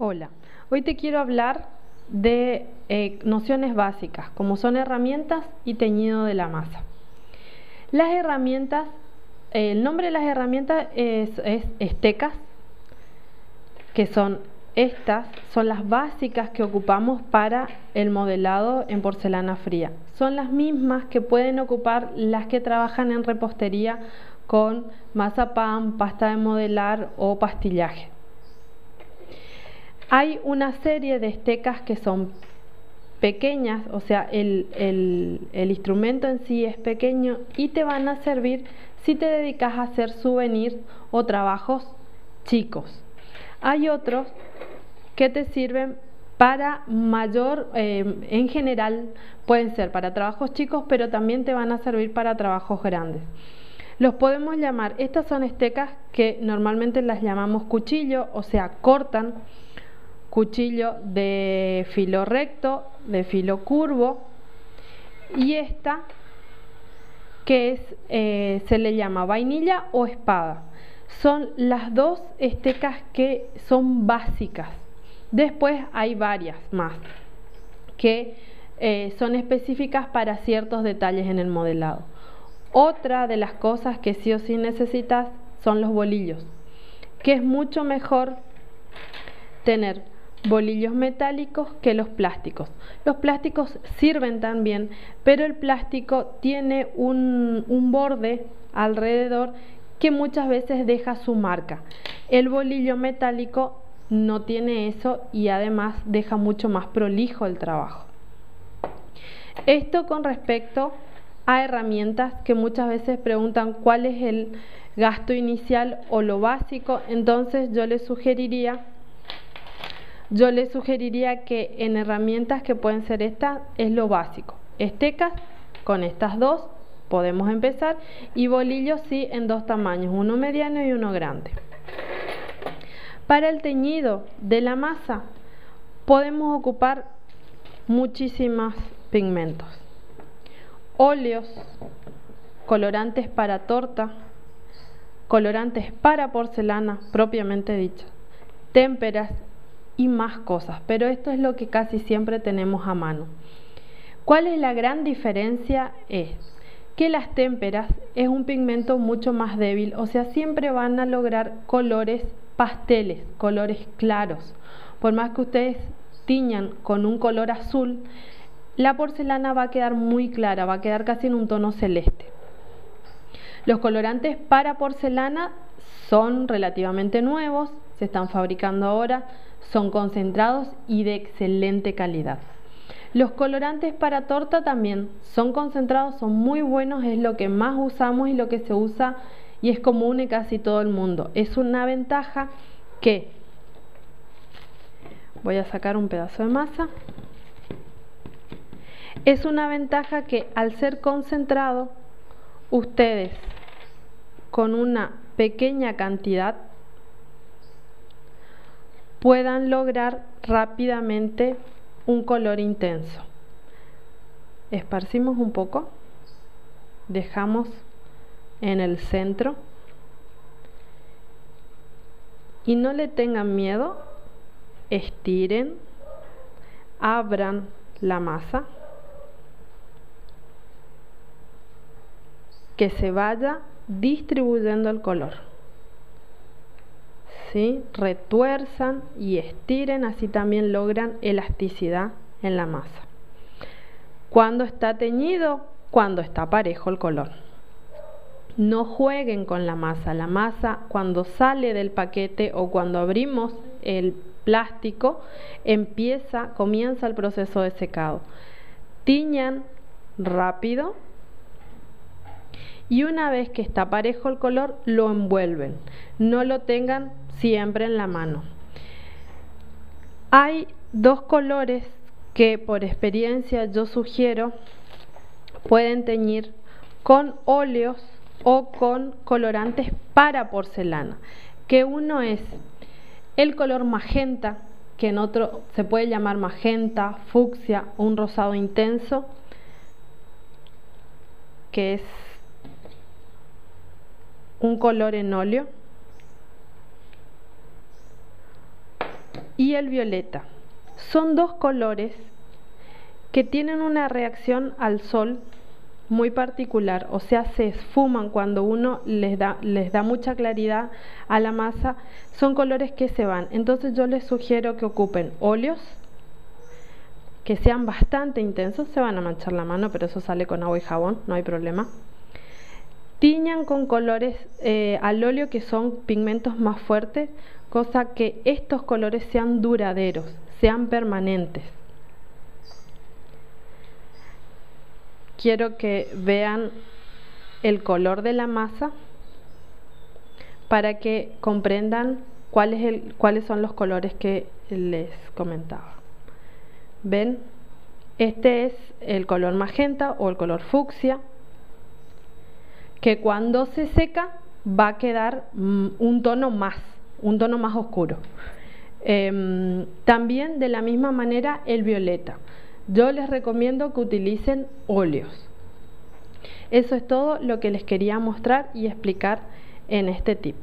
Hola, hoy te quiero hablar de eh, nociones básicas, como son herramientas y teñido de la masa. Las herramientas, el nombre de las herramientas es, es estecas, que son estas, son las básicas que ocupamos para el modelado en porcelana fría. Son las mismas que pueden ocupar las que trabajan en repostería con mazapán, pasta de modelar o pastillaje. Hay una serie de estecas que son pequeñas, o sea, el, instrumento en sí es pequeño y te van a servir si te dedicas a hacer souvenirs o trabajos chicos. Hay otros que te sirven para mayor, eh, en general pueden ser para trabajos chicos, pero también te van a servir para trabajos grandes. Los podemos llamar, estas son estecas que normalmente las llamamos cuchillo, o sea, cortan cuchillo de filo recto, de filo curvo y esta que eh, se le llama vainilla o espada. Son las dos estecas que son básicas. Después hay varias más que eh, son específicas para ciertos detalles en el modelado. Otra de las cosas que sí o sí necesitas son los bolillos, que es mucho mejor tener bolillos metálicos que los plásticos. Los plásticos sirven también, pero el plástico tiene un, un, borde alrededor que muchas veces deja su marca. El bolillo metálico no tiene eso y además deja mucho más prolijo el trabajo. Esto con respecto a herramientas que muchas veces preguntan cuál es el gasto inicial o lo básico, entonces yo les sugeriría yo les sugeriría que en herramientas que pueden ser estas es lo básico. Estecas con estas dos podemos empezar y bolillos sí en dos tamaños, uno mediano y uno grande. Para el teñido de la masa podemos ocupar muchísimos pigmentos. Óleos, colorantes para torta, colorantes para porcelana propiamente dicho, témperas y más cosas, pero esto es lo que casi siempre tenemos a mano. ¿Cuál es la gran diferencia? Es que las témperas es un pigmento mucho más débil, o sea, siempre van a lograr colores pasteles, colores claros. Por más que ustedes tiñan con un color azul, la porcelana va a quedar muy clara, va a quedar casi en un tono celeste. Los colorantes para porcelana son relativamente nuevos, se están fabricando ahora, son concentrados y de excelente calidad. Los colorantes para torta también son concentrados, son muy buenos, es lo que más usamos y lo que se usa y es común en casi todo el mundo. Es una ventaja que voy a sacar un pedazo de masa. Es una ventaja que al ser concentrado, ustedes con una pequeña cantidad puedan lograr rápidamente un color intenso. Esparcimos un poco, dejamos en el centro y no le tengan miedo, estiren, abran la masa, que se vaya distribuyendo el color. ¿sí? retuerzan y estiren, así también logran elasticidad en la masa. Cuando está teñido, cuando está parejo el color. No jueguen con la masa. La masa cuando sale del paquete o cuando abrimos el plástico, empieza, comienza el proceso de secado. Tiñan rápido y una vez que está parejo el color, lo envuelven. No lo tengan siempre en la mano. Hay dos colores que por experiencia yo sugiero pueden teñir con óleos o con colorantes para porcelana, que uno es el color magenta, que en otro se puede llamar magenta, fucsia un rosado intenso, que es un color en óleo y el violeta. Son dos colores que tienen una reacción al sol muy particular, o sea, se esfuman cuando uno les da, les da mucha claridad a la masa, son colores que se van. Entonces yo les sugiero que ocupen óleos, que sean bastante intensos, se van a manchar la mano, pero eso sale con agua y jabón, no hay problema. Tiñan con colores eh, al óleo que son pigmentos más fuertes, cosa que estos colores sean duraderos, sean permanentes. quiero que vean el color de la masa para que comprendan cuál es el, cuáles son los colores que les comentaba. ¿Ven? Este es el color magenta o el color fucsia, que cuando se seca va a quedar mm, un tono más, un tono más oscuro. Em, también de la misma manera el violeta. Yo les recomiendo que utilicen óleos. Eso es todo lo que les quería mostrar y explicar en este tip.